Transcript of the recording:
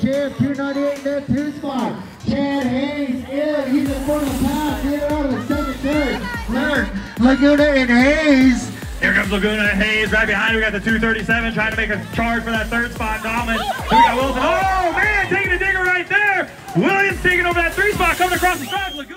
Champ, 298 two spot. Chad Hayes in. He's out of the Laguna, and Hayes. Here comes Laguna and Hayes. Right behind we got the 237 trying to make a charge for that third spot. Dom Williams taking over that three spot, coming across the. Laguna.